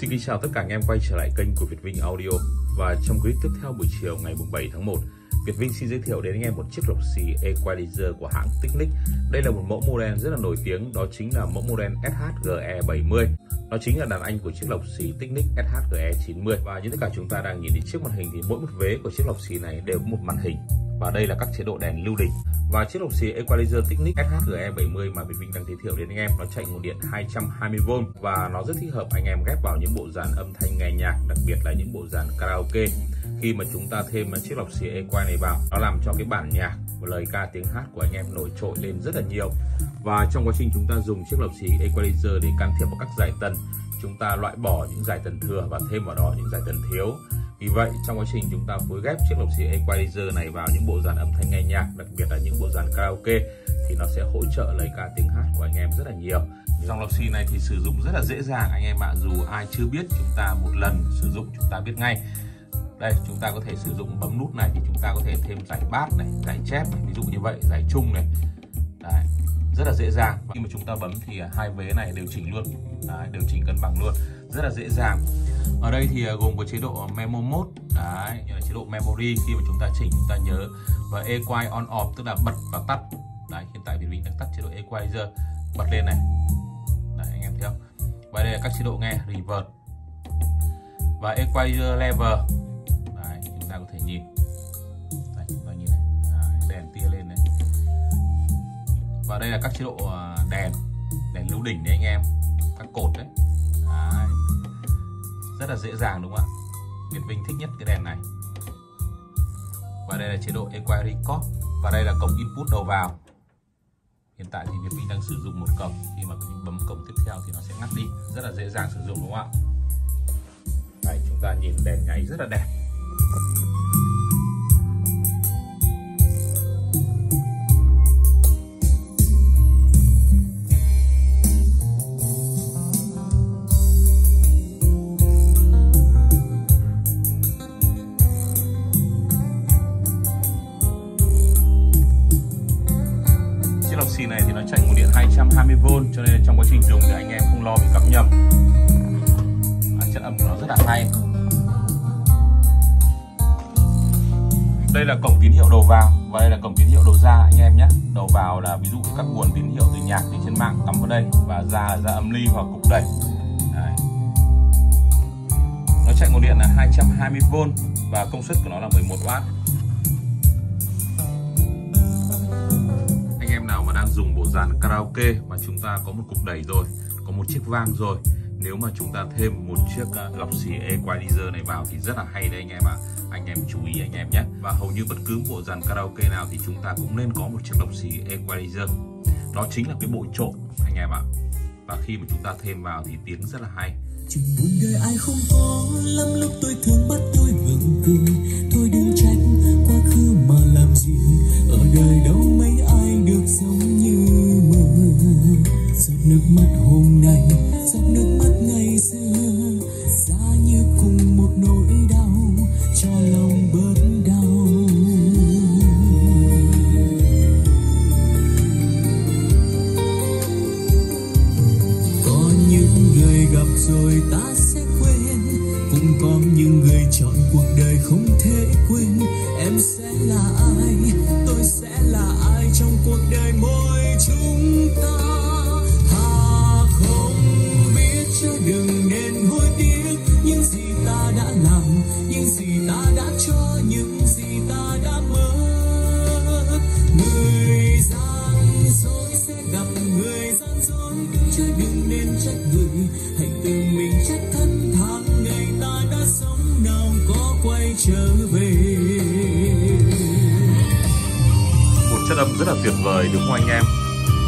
Xin kính chào tất cả anh em quay trở lại kênh của Việt Vinh Audio. Và trong clip tiếp theo buổi chiều ngày 7 tháng 1 Việt Vinh xin giới thiệu đến anh em một chiếc lọc xì Equalizer của hãng Technic. Đây là một mẫu model rất là nổi tiếng, đó chính là mẫu model SHGE70 Nó chính là đàn anh của chiếc lọc xì Technic SHGE90 Và như tất cả chúng ta đang nhìn thấy chiếc màn hình thì mỗi một vế của chiếc lọc xì này đều có một màn hình và đây là các chế độ đèn lưu đỉnh. Và chiếc lọc xì Equalizer Technic SHGE70 mà Việt Vinh đang giới thiệu đến anh em, nó chạy nguồn điện 220V và nó rất thích hợp anh em ghép vào những bộ dàn âm thanh nghe nhạc, đặc biệt là những bộ dàn karaoke. Khi mà chúng ta thêm chiếc lọc xì Equalizer này vào, nó làm cho cái bản nhạc và lời ca, tiếng hát của anh em nổi trội lên rất là nhiều. Và trong quá trình chúng ta dùng chiếc lọc xì Equalizer để can thiệp vào các giải tần, chúng ta loại bỏ những giải tần thừa và thêm vào đó những giải tần thiếu vì vậy trong quá trình chúng ta phối ghép chiếc lọc xì Equalizer này vào những bộ dàn âm thanh nghe nhạc, đặc biệt là những bộ dàn karaoke thì nó sẽ hỗ trợ lời ca tiếng hát của anh em rất là nhiều. Dòng lọc xì này thì sử dụng rất là dễ dàng anh em ạ, dù ai chưa biết chúng ta một lần sử dụng chúng ta biết ngay. Đây, chúng ta có thể sử dụng bấm nút này thì chúng ta có thể thêm giải bát này, giải chép này, ví dụ như vậy, giải chung này. Đấy, rất là dễ dàng. Khi mà chúng ta bấm thì hai vế này điều chỉnh luôn, Đấy, điều chỉnh cân bằng luôn, rất là dễ dàng. Ở đây thì à, gồm có chế độ memo mode. Đấy như là chế độ memory khi mà chúng ta chỉnh chúng ta nhớ. Và equalize on off tức là bật và tắt. Đấy hiện tại thì mình đang tắt chế độ equalizer bật lên này. Đấy anh em thấy không? Và đây là các chế độ nghe. Reverb và equalizer level. Đấy chúng ta có thể nhìn. Đây là các chế độ ờ, đèn đèn lưu đỉnh đấy anh em, các cột đấy. Rất là dễ dàng đúng không ạ? Việt Vinh thích nhất cái đèn này. Và đây là chế độ Equine Record và đây là cổng input đầu vào. Hiện tại thì Việt Vinh đang sử dụng một cổng. Khi mà mình bấm cổng tiếp theo thì nó sẽ ngắt đi. Rất là dễ dàng sử dụng đúng không ạ? Đây chúng ta nhìn đèn nháy rất là đẹp. Xì này thì nó chạy nguồn điện 220V cho nên trong quá trình dùng thì anh em không lo bị cắm nhầm à, chất âm của nó rất là hay. Đây là cổng tín hiệu đầu vào và đây là cổng tín hiệu đầu ra anh em nhé. Đầu vào là ví dụ các nguồn tín hiệu từ nhạc từ trên mạng cắm vào đây và ra là ra âm ly hoặc cục đẩy Đấy. nó chạy nguồn điện là 220V và công suất của nó là 11W nào mà đang dùng bộ dàn karaoke mà chúng ta có một cục đẩy rồi, có một chiếc vang rồi. Nếu mà chúng ta thêm một chiếc à, lọc xì equalizer này vào thì rất là hay đấy anh em ạ. À. anh em chú ý anh em nhé. Và hầu như bất cứ bộ dàn karaoke nào thì chúng ta cũng nên có một chiếc lọc xì equalizer. Đó chính là cái bộ trộn, anh em ạ. À. và khi mà chúng ta thêm vào thì tiếng rất là hay. Chuyện buồn đời ai không có, lắm lúc tôi thường bắt tôi ngừng cười. Thôi đừng trách quá khứ mà làm gì. Ở đời đâu nước mắt hôm nay Giọt nước mắt ngày xưa Giá như cùng một nỗi đau Cho lòng bớt đau. Có những người gặp rồi ta sẽ quên Cũng có những người chọn cuộc đời không thể quên. Em sẽ là ai, tôi sẽ là ai trong cuộc đời mỗi chúng ta? Gì ta đã cho, những gì ta đã mơ? Người gian dối sẽ gặp người gian dối Chứ đừng nên trách người, hãy tự mình trách thân tháng ngày ta đã sống nào có quay trở về. Một chất âm rất là tuyệt vời đúng không anh em?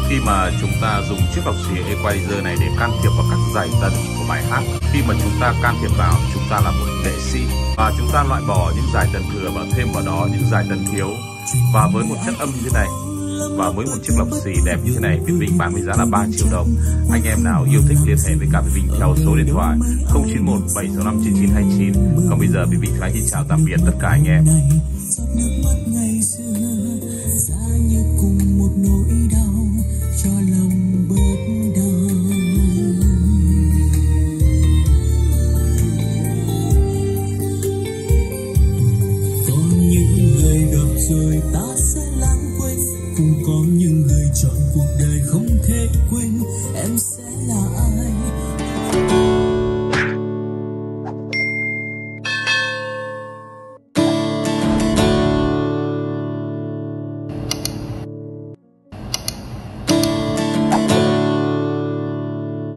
Khi mà chúng ta dùng chiếc lọc xì equalizer này để can thiệp vào các giải tần của bài hát khi mà chúng ta can thiệp vào chúng ta là một nghệ và chúng ta loại bỏ những giải tần thừa và thêm vào đó những giải tần thiếu. Và với một chất âm như thế này, và với một chiếc lọc xì đẹp như thế này, Việt Vinh bán với giá là 3 triệu đồng. Anh em nào yêu thích liên hệ với cả Việt Vinh theo số điện thoại 091 765 9929 còn bây giờ Việt Vinh xin chào tạm biệt tất cả anh em. không có như